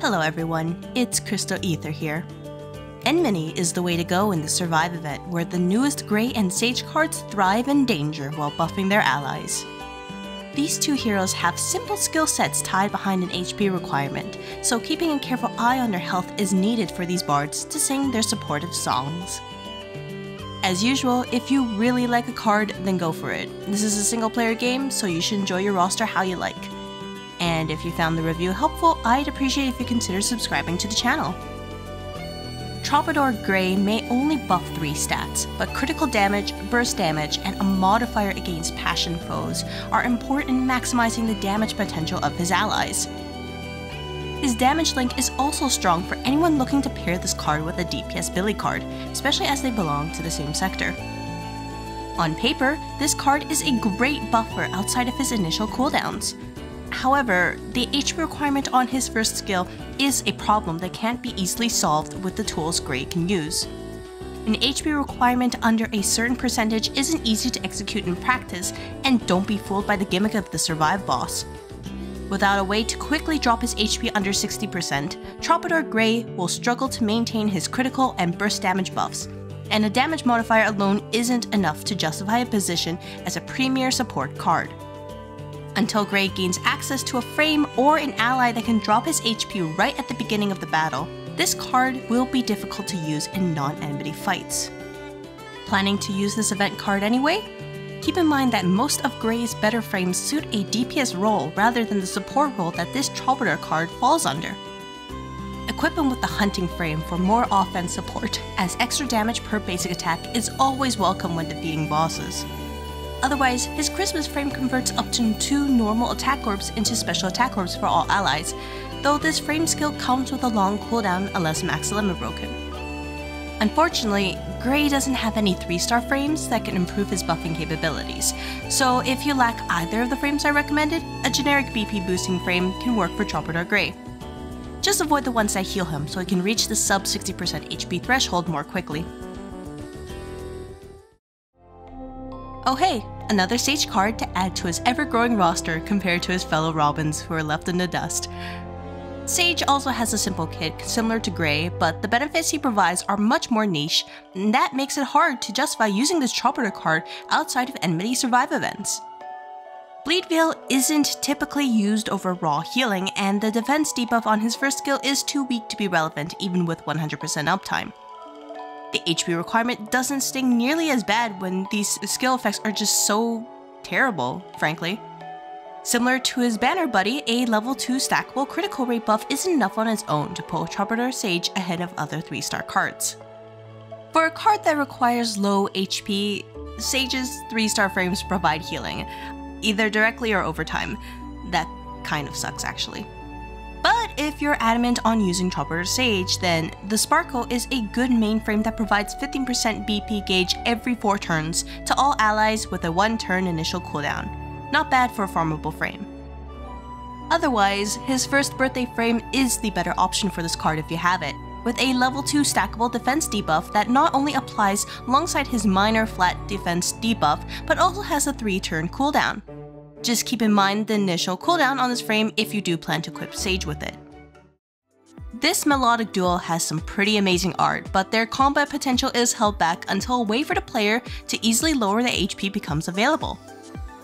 Hello everyone, it's Crystal Aether here. Enmity is the way to go in the Survive event where the newest Gray and Sage cards thrive in danger while buffing their allies. These two heroes have simple skill sets tied behind an HP requirement, so keeping a careful eye on their health is needed for these bards to sing their supportive songs. As usual, if you really like a card, then go for it. This is a single player game, so you should enjoy your roster how you like. And if you found the review helpful, I'd appreciate if you consider subscribing to the channel. Troubadour Gray may only buff 3 stats, but critical damage, burst damage, and a modifier against passion foes are important in maximizing the damage potential of his allies. His damage link is also strong for anyone looking to pair this card with a DPS Billy card, especially as they belong to the same sector. On paper, this card is a great buffer outside of his initial cooldowns, However, the HP requirement on his first skill is a problem that can't be easily solved with the tools Gray can use. An HP requirement under a certain percentage isn't easy to execute in practice, and don't be fooled by the gimmick of the Survive boss. Without a way to quickly drop his HP under 60%, Troubadour Gray will struggle to maintain his critical and burst damage buffs, and a damage modifier alone isn't enough to justify a position as a premier support card until Gray gains access to a frame or an ally that can drop his HP right at the beginning of the battle. This card will be difficult to use in non-enmity fights. Planning to use this event card anyway? Keep in mind that most of Gray's better frames suit a DPS role rather than the support role that this Troubadour card falls under. Equip him with the Hunting Frame for more offense support, as extra damage per basic attack is always welcome when defeating bosses. Otherwise, his Christmas frame converts up to two normal attack orbs into special attack orbs for all allies, though this frame skill comes with a long cooldown unless max limit broken. Unfortunately, Gray doesn't have any 3-star frames that can improve his buffing capabilities, so if you lack either of the frames I recommended, a generic BP boosting frame can work for Troubadour Gray. Just avoid the ones that heal him so he can reach the sub 60% HP threshold more quickly. Oh hey, another Sage card to add to his ever-growing roster compared to his fellow Robins who are left in the dust. Sage also has a simple kit similar to Gray, but the benefits he provides are much more niche, and that makes it hard to justify using this Chopper card outside of Enmity Survive events. Bleed Veil isn't typically used over raw healing, and the defense debuff on his first skill is too weak to be relevant even with 100% uptime. The HP requirement doesn't sting nearly as bad when these skill effects are just so terrible, frankly. Similar to his banner buddy, a level 2 stackable critical rate buff isn't enough on its own to pull Troubadour Sage ahead of other 3 star cards. For a card that requires low HP, Sage's 3 star frames provide healing, either directly or over time. That kind of sucks actually. If you're adamant on using Troubadour Sage, then the Sparkle is a good mainframe that provides 15% BP gauge every 4 turns to all allies with a 1 turn initial cooldown. Not bad for a farmable frame. Otherwise, his first birthday frame is the better option for this card if you have it, with a level 2 stackable defense debuff that not only applies alongside his minor flat defense debuff, but also has a 3 turn cooldown. Just keep in mind the initial cooldown on this frame if you do plan to equip Sage with it. This melodic duel has some pretty amazing art, but their combat potential is held back until a way for the player to easily lower the HP becomes available.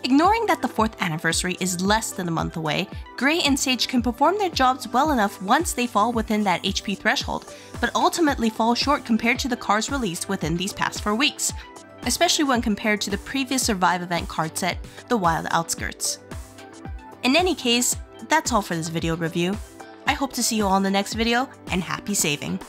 Ignoring that the 4th anniversary is less than a month away, Gray and Sage can perform their jobs well enough once they fall within that HP threshold, but ultimately fall short compared to the cards released within these past 4 weeks, especially when compared to the previous Survive event card set, the Wild Outskirts. In any case, that's all for this video review. I hope to see you all in the next video, and happy saving!